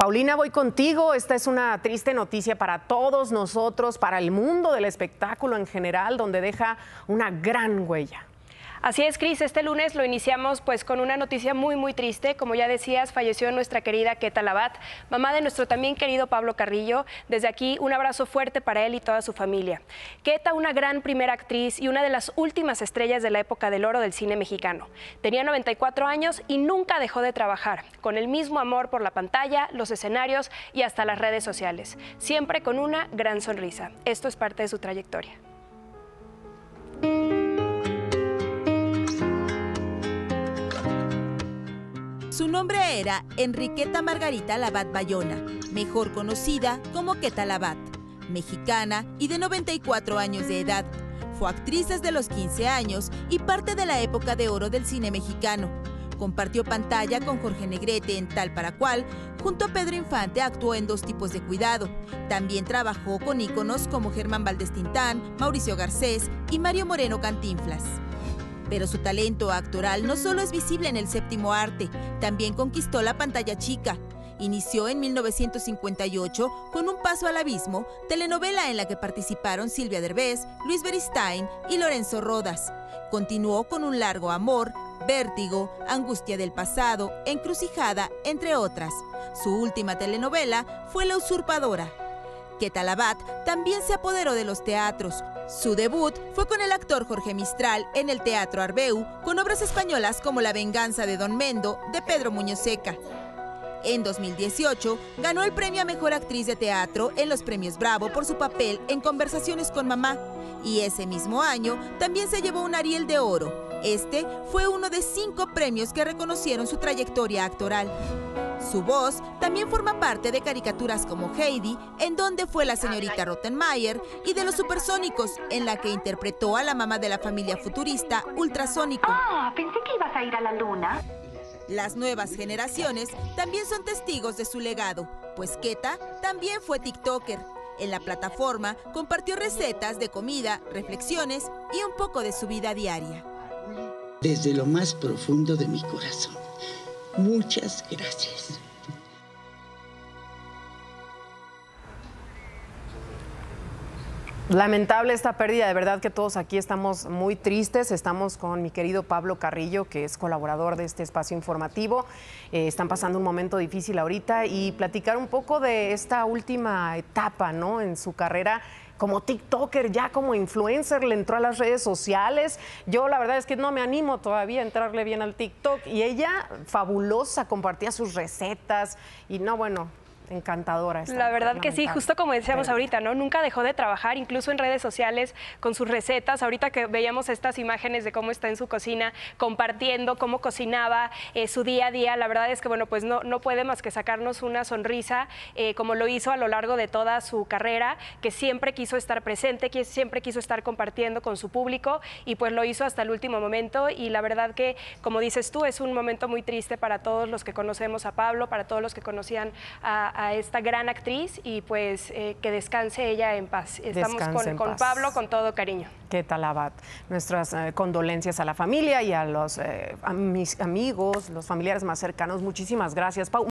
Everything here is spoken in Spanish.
Paulina, voy contigo. Esta es una triste noticia para todos nosotros, para el mundo del espectáculo en general, donde deja una gran huella. Así es, Cris. Este lunes lo iniciamos pues con una noticia muy, muy triste. Como ya decías, falleció nuestra querida Keta Labat, mamá de nuestro también querido Pablo Carrillo. Desde aquí, un abrazo fuerte para él y toda su familia. Keta, una gran primera actriz y una de las últimas estrellas de la época del oro del cine mexicano. Tenía 94 años y nunca dejó de trabajar, con el mismo amor por la pantalla, los escenarios y hasta las redes sociales. Siempre con una gran sonrisa. Esto es parte de su trayectoria. Su nombre era Enriqueta Margarita Labat Bayona, mejor conocida como Queta Labat, mexicana y de 94 años de edad. Fue actriz desde los 15 años y parte de la época de oro del cine mexicano. Compartió pantalla con Jorge Negrete en Tal para Cual. Junto a Pedro Infante actuó en dos tipos de cuidado. También trabajó con íconos como Germán Valdés Tintán, Mauricio Garcés y Mario Moreno Cantinflas. Pero su talento actoral no solo es visible en el séptimo arte, también conquistó la pantalla chica. Inició en 1958 con Un Paso al Abismo, telenovela en la que participaron Silvia Derbez, Luis Beristain y Lorenzo Rodas. Continuó con Un Largo Amor, Vértigo, Angustia del Pasado, Encrucijada, entre otras. Su última telenovela fue La Usurpadora. Ketalabat también se apoderó de los teatros. Su debut fue con el actor Jorge Mistral en el Teatro Arbeu, con obras españolas como La venganza de Don Mendo, de Pedro Muñoz Seca. En 2018 ganó el premio a Mejor Actriz de Teatro en los Premios Bravo por su papel en Conversaciones con Mamá. Y ese mismo año también se llevó un Ariel de Oro. Este fue uno de cinco premios que reconocieron su trayectoria actoral. Su voz también forma parte de caricaturas como Heidi, en donde fue la señorita Rottenmeier, y de Los Supersónicos, en la que interpretó a la mamá de la familia futurista Ultrasónico. Ah, pensé que ibas a ir a la luna. Las nuevas generaciones también son testigos de su legado, pues Keta también fue TikToker. En la plataforma compartió recetas de comida, reflexiones y un poco de su vida diaria. Desde lo más profundo de mi corazón Muchas gracias. Lamentable esta pérdida, de verdad que todos aquí estamos muy tristes. Estamos con mi querido Pablo Carrillo, que es colaborador de este espacio informativo. Eh, están pasando un momento difícil ahorita y platicar un poco de esta última etapa ¿no? en su carrera como TikToker, ya como influencer, le entró a las redes sociales. Yo la verdad es que no me animo todavía a entrarle bien al TikTok. Y ella, fabulosa, compartía sus recetas. Y no, bueno, encantadora. la verdad que sí, justo como decíamos ahorita, ¿no? Nunca dejó de trabajar, incluso en redes sociales, con sus recetas. Ahorita que veíamos estas imágenes de cómo está en su cocina, compartiendo cómo cocinaba eh, su día a día, la verdad es que, bueno, pues no, no puede más que sacarnos una sonrisa, eh, como lo hizo a lo largo de toda su carrera, que siempre quiso estar presente, que siempre quiso estar compartiendo con su público y pues lo hizo hasta el último momento y la verdad que, como dices tú, es un momento muy triste para todos los que conocemos a Pablo, para todos los que conocían a, a esta gran actriz y pues eh, que descanse ella en paz. Estamos con, Pablo con todo cariño. ¿Qué tal, Abad? Nuestras eh, condolencias a la familia y a los eh, mis amigos, los familiares más cercanos. Muchísimas gracias, Pau.